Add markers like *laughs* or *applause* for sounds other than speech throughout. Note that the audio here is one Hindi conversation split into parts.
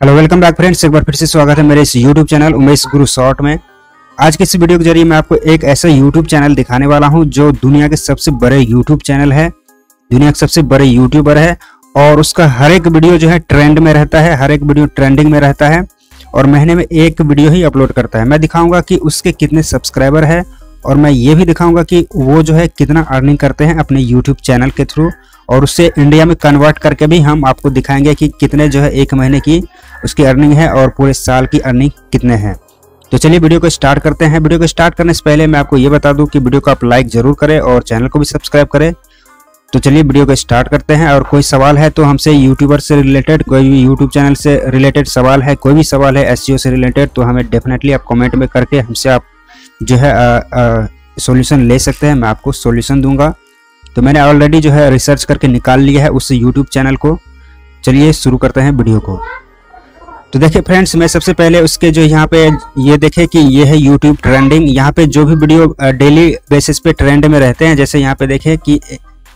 हेलो वेलकम बैक फ्रेंड्स एक बार फिर से स्वागत है मेरे इस यूट्यूब चैनल उमेश गुरु शॉर्ट में। आज के इस वीडियो के ज़रिए मैं आपको एक ऐसा यूट्यूब चैनल दिखाने वाला हूँ जो दुनिया के सबसे बड़े यूट्यूब चैनल है, दुनिया के सबसे बड़े यूट्यूबर है, और उसका हर एक वीडियो जो है ट्रेंड में रहता है, हर एक वीडियो ट्रेंडिंग में रहता है, और महीने में एक वीडियो ही अपलोड करता है। मैं दिखाऊँगा कि उसके कितने सब्सक्राइबर है, और मैं ये भी दिखाऊँगा कि वो जो है कितना अर्निंग करते हैं अपने यूट्यूब चैनल के थ्रू और उससे इंडिया में कन्वर्ट करके भी हम आपको दिखाएँगे कि कितने जो है एक महीने की उसकी अर्निंग है और पूरे साल की अर्निंग कितने हैं। तो चलिए वीडियो को स्टार्ट करते हैं। वीडियो को स्टार्ट करने से पहले मैं आपको ये बता दूँ कि वीडियो को आप लाइक ज़रूर करें और चैनल को भी सब्सक्राइब करें। तो चलिए वीडियो को स्टार्ट करते हैं और कोई सवाल है तो हमसे यूट्यूबर से रिलेटेड कोई भी यूट्यूब चैनल से रिलेटेड सवाल है, कोई भी सवाल है एस से रिलेटेड तो हमें डेफिनेटली आप कमेंट में करके हमसे आप जो है सॉल्यूशन ले सकते हैं। मैं आपको सॉल्यूशन दूँगा। तो मैंने ऑलरेडी जो है रिसर्च करके निकाल लिया है उस यूट्यूब चैनल को। चलिए शुरू करते हैं वीडियो को। तो देखिए फ्रेंड्स मैं सबसे पहले उसके जो यहाँ पे ये देखे कि ये है यूट्यूब ट्रेंडिंग यहाँ पे जो भी वीडियो डेली बेसिस पे ट्रेंड में रहते हैं, जैसे यहाँ पे देखे कि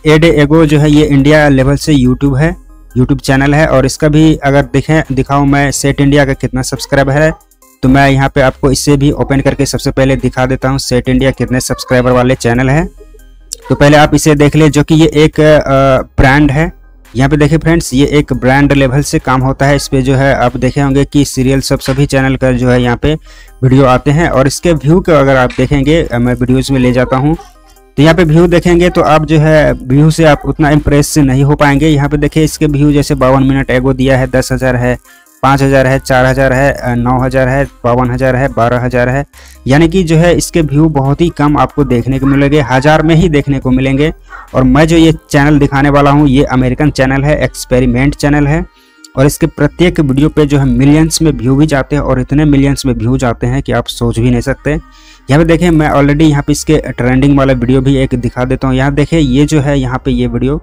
एड एगो जो है, ये इंडिया लेवल से यूट्यूब है यूट्यूब चैनल है। और इसका भी अगर देखें, दिखाऊँ मैं सेट इंडिया का कितना सब्सक्राइबर है तो मैं यहाँ पे आपको इससे भी ओपन करके सबसे पहले दिखा देता हूँ सेट इंडिया कितने सब्सक्राइबर वाले चैनल है। तो पहले आप इसे देख ले, जो कि ये एक ब्रांड है। यहाँ पे देखिए फ्रेंड्स, ये एक ब्रांड लेवल से काम होता है। इस पे जो है, आप देखे होंगे कि सीरियल सब सभी चैनल का जो है यहाँ पे वीडियो आते हैं। और इसके व्यू को अगर आप देखेंगे मैं वीडियोज़ में ले जाता हूँ। तो यहाँ पे व्यू देखेंगे तो आप जो है, व्यू से आप उतना इम्प्रेस नहीं हो पाएँगे। यहाँ पे देखिए, इसके व्यू जैसे बावन मिनट एगो दिया है, दस हज़ार है। पाँच हज़ार है, चार हज़ार है नौ हज़ार है, बावन हज़ार है, बारह हज़ार है। यानी कि जो है इसके व्यू बहुत ही कम आपको देखने को मिलेंगे, हज़ार में ही देखने को मिलेंगे। और मैं जो ये चैनल दिखाने वाला हूँ, ये अमेरिकन चैनल है एक्सपेरिमेंट चैनल है। और इसके प्रत्येक वीडियो पे जो है मिलियंस में व्यू भी जाते हैं और इतने मिलियंस में व्यू जाते हैं कि आप सोच भी नहीं सकते। यहाँ पे देखें, मैं ऑलरेडी यहाँ पे इसके ट्रेंडिंग वाला वीडियो भी एक दिखा देता हूँ। यहाँ देखें, ये जो है, यहाँ पे ये वीडियो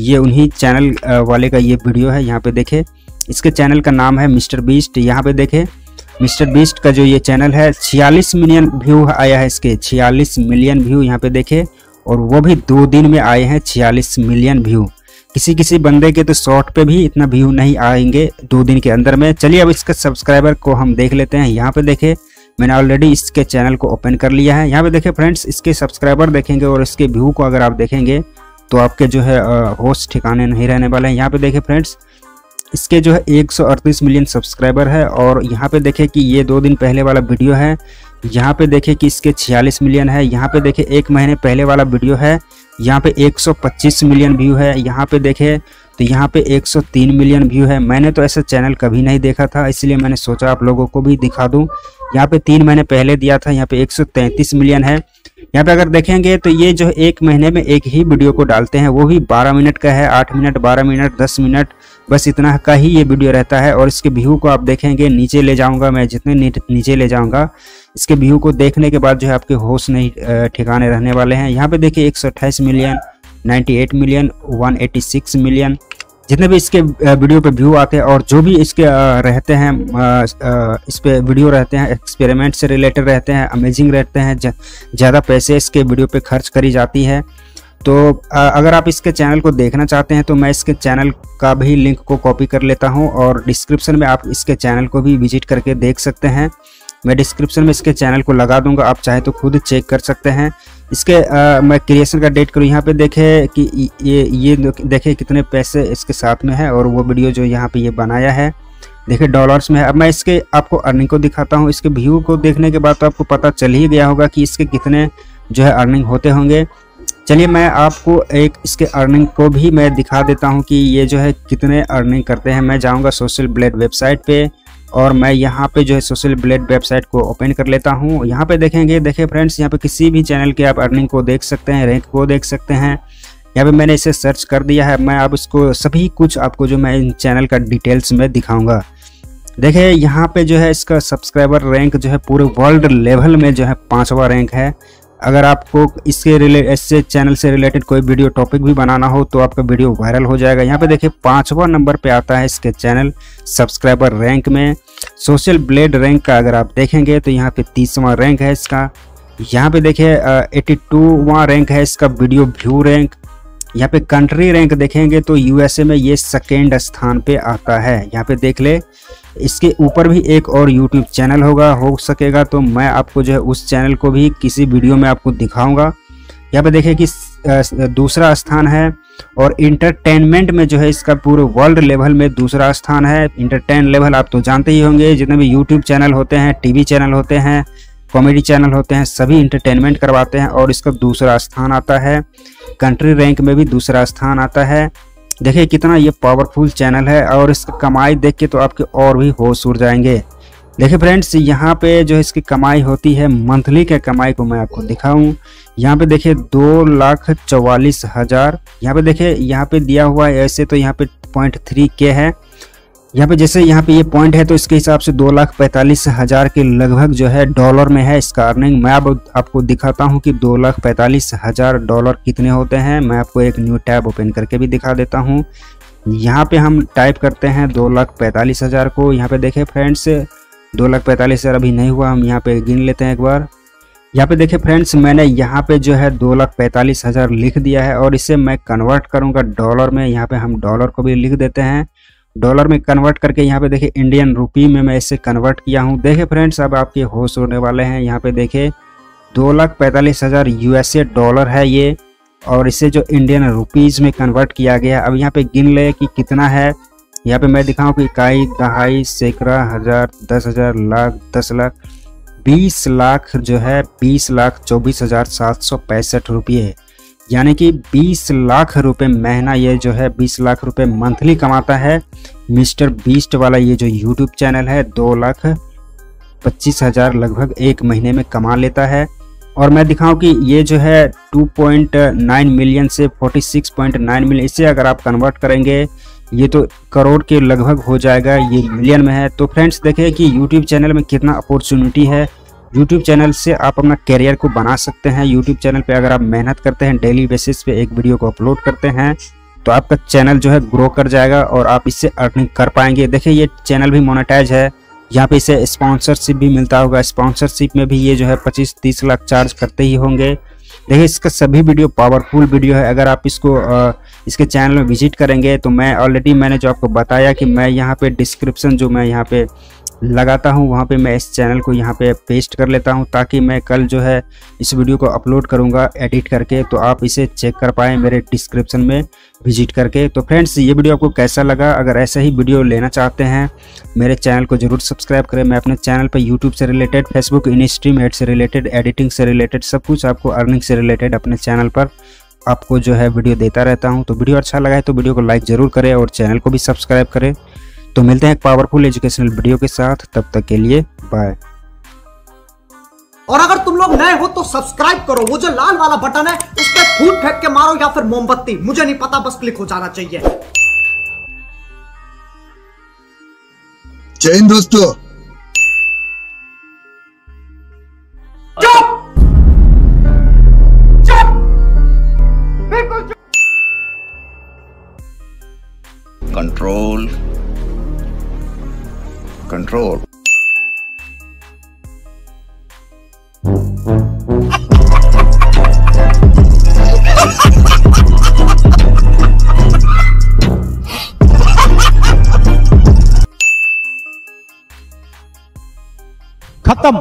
ये उन्हीं चैनल वाले का ये वीडियो है। यहाँ पे देखें इसके चैनल का नाम है मिस्टर बीस्ट। यहाँ पे देखे, मिस्टर बीस्ट का जो ये चैनल है, छियालीस मिलियन व्यू आया है इसके, छियालीस मिलियन व्यू यहाँ पे देखे, और वो भी दो दिन में आए हैं छियालीस मिलियन व्यू। किसी किसी बंदे के तो शॉर्ट पे भी इतना व्यू नहीं आएँगे दो दिन के अंदर में। चलिए अब इसके सब्सक्राइबर को हम देख लेते हैं। यहाँ पे देखे, मैंने ऑलरेडी इसके चैनल को ओपन कर लिया है। यहाँ पे देखे फ्रेंड्स इसके सब्सक्राइबर देखेंगे और इसके व्यू को अगर आप देखेंगे तो आपके जो है होस्ट ठिकाने नहीं रहने वाले हैं। यहाँ पे देखे फ्रेंड्स इसके जो है एक सौ अड़तीस मिलियन सब्सक्राइबर है और यहाँ पे देखें कि ये दो दिन पहले वाला वीडियो है। यहाँ पे देखें कि इसके 46 मिलियन है। यहाँ पे देखें एक महीने पहले वाला वीडियो है। यहाँ पे 125 मिलियन व्यू है। यहाँ पे देखें तो यहाँ पे 103 मिलियन व्यू है। मैंने तो ऐसा चैनल कभी नहीं देखा था, इसलिए मैंने सोचा आप लोगों को भी दिखा दूँ। यहाँ पे तीन महीने पहले दिया था, यहाँ पे एक सौ तैंतीस मिलियन है। यहाँ पे अगर देखेंगे तो ये जो एक महीने में एक ही वीडियो को डालते हैं, वो भी 12 मिनट का है 8 मिनट 12 मिनट 10 मिनट, बस इतना का ही ये वीडियो रहता है। और इसके व्यू को आप देखेंगे, नीचे ले जाऊँगा मैं, जितने नीचे ले जाऊँगा, इसके व्यू को देखने के बाद जो है आपके होश नहीं ठिकाने रहने वाले हैं। यहाँ पे देखिए एक सौ अट्ठाईस मिलियन 98 मिलियन 186 मिलियन। जितने भी इसके वीडियो पे व्यू आते हैं और जो भी इसके रहते हैं इस पे वीडियो रहते हैं एक्सपेरिमेंट से रिलेटेड रहते हैं अमेजिंग रहते हैं ज़्यादा पैसे इसके वीडियो पे खर्च करी जाती है। तो अगर आप इसके चैनल को देखना चाहते हैं तो मैं इसके चैनल का भी लिंक को कॉपी कर लेता हूँ और डिस्क्रिप्शन में आप इसके चैनल को भी विज़िट करके देख सकते हैं। मैं डिस्क्रिप्शन में इसके चैनल को लगा दूँगा, आप चाहे तो खुद चेक कर सकते हैं। इसके आ, मैं क्रिएशन का डेट करूँ यहाँ पे देखे कि ये ये देखे कितने पैसे इसके साथ में है और वो वीडियो जो यहाँ पे ये बनाया है देखिए डॉलर्स में है। अब मैं इसके आपको अर्निंग को दिखाता हूँ। इसके व्यू को देखने के बाद तो आपको पता चल ही गया होगा कि इसके कितने जो है अर्निंग होते होंगे। चलिए मैं आपको एक इसके अर्निंग को भी मैं दिखा देता हूँ कि ये जो है कितने अर्निंग करते हैं। मैं जाऊँगा सोशल ब्लेड वेबसाइट पे। और मैं यहाँ पे जो है सोशल ब्लेड वेबसाइट को ओपन कर लेता हूँ। यहाँ पे देखेंगे देखें फ्रेंड्स यहाँ पे किसी भी चैनल के आप अर्निंग को देख सकते हैं रैंक को देख सकते हैं। यहाँ पे मैंने इसे सर्च कर दिया है। मैं अब इसको सभी कुछ आपको जो मैं इन चैनल का डिटेल्स में दिखाऊँगा। देखिए, यहाँ पे जो है इसका सब्सक्राइबर रैंक जो है पूरे वर्ल्ड लेवल में जो है पाँचवा रैंक है। अगर आपको इसके रिलेट इससे चैनल से रिलेटेड कोई वीडियो टॉपिक भी बनाना हो तो आपका वीडियो वायरल हो जाएगा। यहाँ पे देखिए, पाँचवा नंबर पे आता है इसके चैनल सब्सक्राइबर रैंक में। सोशल ब्लेड रैंक का अगर आप देखेंगे तो यहाँ पे तीसवा रैंक है इसका। यहाँ पे देखिए एटी रैंक है इसका वीडियो व्यू रैंक यहाँ पे कंट्री रैंक देखेंगे तो यूएसए में ये सेकेंड स्थान पे आता है। यहाँ पे देख ले इसके ऊपर भी एक और यूट्यूब चैनल होगा, हो सकेगा तो मैं आपको जो है उस चैनल को भी किसी वीडियो में आपको दिखाऊँगा। यहाँ पे देखिए कि दूसरा स्थान है और इंटरटेनमेंट में जो है इसका पूरे वर्ल्ड लेवल में दूसरा स्थान है। इंटरटेन लेवल आप तो जानते ही होंगे, जितने भी यूट्यूब चैनल होते हैं टीवी चैनल होते हैं कॉमेडी चैनल होते हैं, सभी इंटरटेनमेंट करवाते हैं और इसका दूसरा स्थान आता है। कंट्री रैंक में भी दूसरा स्थान आता है। देखिए कितना ये पावरफुल चैनल है और इसकी कमाई देख के तो आपके और भी होश उड़ जाएँगे। देखिए फ्रेंड्स यहाँ पे जो इसकी कमाई होती है मंथली के कमाई को मैं आपको दिखाऊँ। यहाँ पे देखिए दो लाख चौवालीस हज़ार। यहाँ पे देखिए, यहाँ पे दिया हुआ है ऐसे तो यहाँ पे पॉइंट थ्री के है। यहाँ पे जैसे यहाँ पे ये पॉइंट है तो इसके हिसाब से दो लाख पैंतालीस हज़ार के लगभग जो है डॉलर में है इसका अर्निंग मैं अब आपको दिखाता हूँ कि दो लाख पैंतालीस हज़ार डॉलर कितने होते हैं। मैं आपको एक न्यू टैब ओपन करके भी दिखा देता हूँ। यहाँ पे हम टाइप करते हैं दो लाख पैंतालीस हज़ार को। यहाँ पे देखे फ्रेंड्स दो लाख पैंतालीस हज़ार अभी नहीं हुआ, हम यहाँ पे गिन लेते हैं एक बार। यहाँ पे देखिए फ्रेंड्स मैंने यहाँ पे जो है दो लाख पैंतालीस हज़ार लिख दिया है और इसे मैं कन्वर्ट करूँगा डॉलर में। यहाँ पे हम डॉलर को भी लिख देते हैं। डॉलर में कन्वर्ट करके यहाँ पे देखिए इंडियन रुपी में मैं इसे कन्वर्ट किया हूँ। देखे फ्रेंड्स, अब आपके होश होने वाले हैं। यहाँ पे देखे दो लाख पैंतालीस हज़ार यूएसए डॉलर है ये, और इसे जो इंडियन रुपीज़ में कन्वर्ट किया गया, अब यहाँ पे गिन ले कि कितना है। यहाँ पे मैं दिखाऊँ कि इकाई, दहाई सैकड़ा हज़ार, दस हज़ार, लाख, दस लाख, बीस लाख जो है, बीस लाख चौबीस हज़ार सात सौ पैंसठ रुपये यानी कि बीस लाख रुपए महीना ये जो है, बीस लाख रुपए मंथली कमाता है। मिस्टर बीस्ट वाला ये जो यूट्यूब चैनल है, दो लाख पच्चीस हज़ार लगभग एक महीने में कमा लेता है। और मैं दिखाऊँ कि ये जो है 2.9 मिलियन से 46.9 मिलियन, इसे अगर आप कन्वर्ट करेंगे, ये तो करोड़ के लगभग हो जाएगा, ये मिलियन में है। तो फ्रेंड्स देखें कि यूट्यूब चैनल में कितना अपॉर्चुनिटी है। यूट्यूब चैनल से आप अपना करियर को बना सकते हैं। यूट्यूब चैनल पे अगर आप मेहनत करते हैं डेली बेसिस पे एक वीडियो को अपलोड करते हैं तो आपका चैनल जो है ग्रो कर जाएगा और आप इससे अर्निंग कर पाएँगे। देखिए, ये चैनल भी मोनेटाइज है। यहाँ पे इसे स्पॉन्सरशिप भी मिलता होगा। स्पॉन्सरशिप में भी ये जो है पच्चीस तीस लाख चार्ज करते ही होंगे। देखिए, इसका सभी वीडियो पावरफुल वीडियो है। अगर आप इसको इसके चैनल में विज़िट करेंगे तो मैं ऑलरेडी मैंने जो आपको बताया कि मैं यहाँ पे डिस्क्रिप्शन जो मैं यहाँ पे लगाता हूँ वहाँ पे मैं इस चैनल को यहाँ पे पेस्ट कर लेता हूँ ताकि मैं कल जो है इस वीडियो को अपलोड करूँगा एडिट करके तो आप इसे चेक कर पाएँ मेरे डिस्क्रिप्शन में विज़िट करके। तो फ्रेंड्स ये वीडियो आपको कैसा लगा? अगर ऐसा ही वीडियो लेना चाहते हैं मेरे चैनल को ज़रूर सब्सक्राइब करें। मैं अपने चैनल पर यूट्यूब से रिलेटेड फेसबुक इंस्ट्रीम एड से रिलेटेड एडिटिंग से रिलेटेड सब कुछ आपको अर्निंग से रिलेटेड अपने चैनल पर आपको जो है वीडियो देता रहता हूँ। तो वीडियो अच्छा लगा है तो वीडियो को लाइक ज़रूर करें और चैनल को भी सब्सक्राइब करें। तो मिलते हैं एक पावरफुल एजुकेशनल वीडियो के साथ। तब तक के लिए बाय और अगर तुम लोग नए हो तो सब्सक्राइब करो। वो जो लाल वाला बटन है उस पर फूट फेंक के मारो या फिर मोमबत्ती। मुझे नहीं पता बस क्लिक हो जाना चाहिए। जय हिंद दोस्तों। खत्म।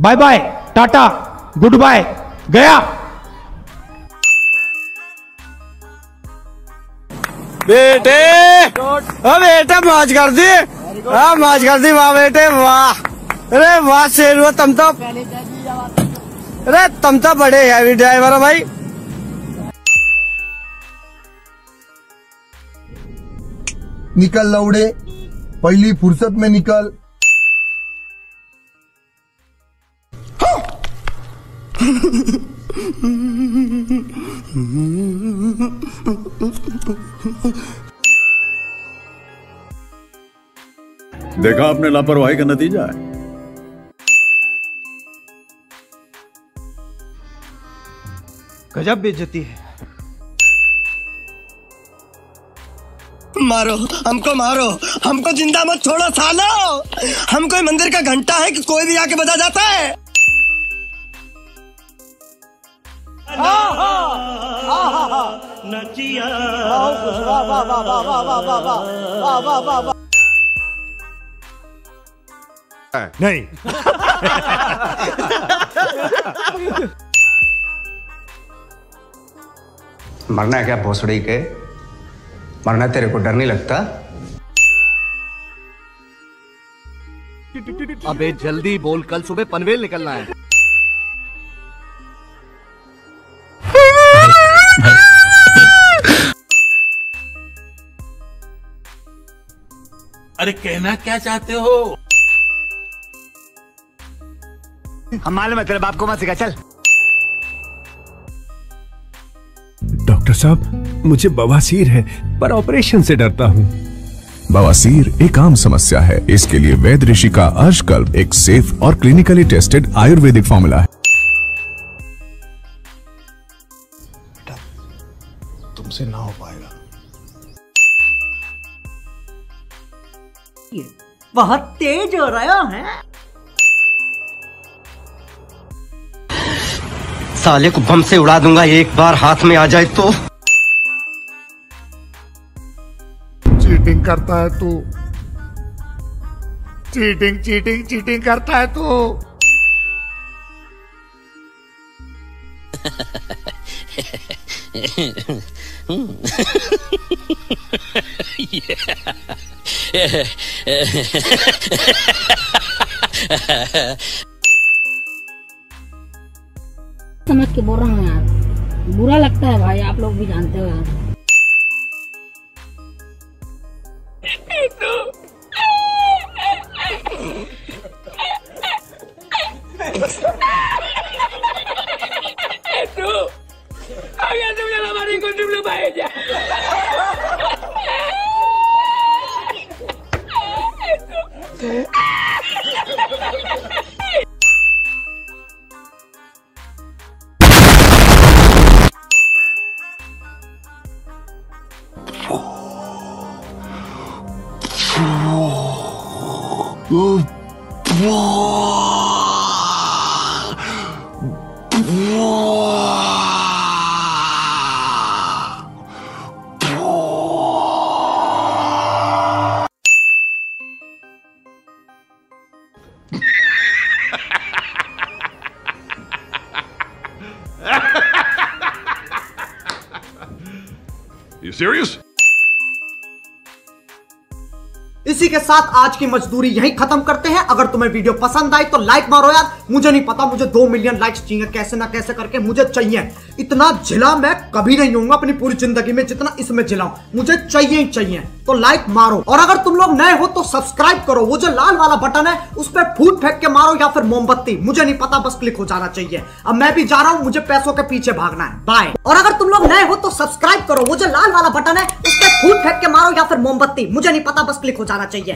Bye bye Tata goodbye गया। बेटे ओ बेटे मौज कर दी। हाँ मौज कर दी वाह बेटे वाह। अरे वाह शेर हुआ तुम तो अरे तुम तो बड़े हैवी ड्राइवर हो भाई। निकल लौड़े पहली फुर्सत में निकल। देखा आपने लापरवाही का नतीजा है। गजब बेइज्जती है। मारो हमको मारो हमको ज़िंदा मत छोड़ो सालो। हम कोई मंदिर का घंटा है कि कोई भी आके बजा जाता है? नहीं। मरना है क्या भोसड़ी के? मरना तेरे को डर नहीं लगता? अबे जल्दी बोल कल सुबह पनवेल निकलना है। *laughs* अरे कहना क्या चाहते हो? हम मालूम है तेरे बाप को मत सिखा चल। डॉक्टर साहब मुझे बवासीर है पर ऑपरेशन से डरता हूँ। बवासीर एक आम समस्या है। इसके लिए वैद ऋषि का अर्शकल्प एक सेफ़ और क्लिनिकली टेस्टेड आयुर्वेदिक फॉर्मूला है। बहुत तेज हो रहा है साले को बम से उड़ा दूँगा एक बार हाथ में आ जाए तो। चीटिंग करता है तू। चीटिंग चीटिंग चीटिंग करता है तू। *laughs* समझ के बोल रहा हूँ यार। बुरा लगता है भाई, आप लोग भी जानते हो यार। Ah! Serious? इसी के साथ आज की मजदूरी यहीं खत्म करते हैं अगर तुम्हें वीडियो पसंद आई तो लाइक मारो यार मुझे नहीं पता मुझे दो मिलियन लाइक्स चाहिए, कैसे ना कैसे करके मुझे चाहिए। इतना झिला मैं कभी नहीं होऊँगा अपनी पूरी ज़िंदगी में जितना इसमें झिलाऊं मुझे चाहिए ही चाहिए तो लाइक मारो। और अगर तुम लोग नए हो तो सब्सक्राइब करो। वो जो लाल वाला बटन है, उस पर फूट फेंक के मारो या फिर मोमबत्ती। मुझे नहीं पता, बस क्लिक हो जाना चाहिए। अब मैं भी जा रहा हूँ, मुझे पैसों के पीछे भागना है। बाय और अगर तुम लोग नए हो तो सब्सक्राइब करो। वो जो लाल वाला बटन है, उस पर फूट फेंक के मारो या फिर मोमबत्ती। मुझे नहीं पता, बस क्लिक हो जाना चाहिए।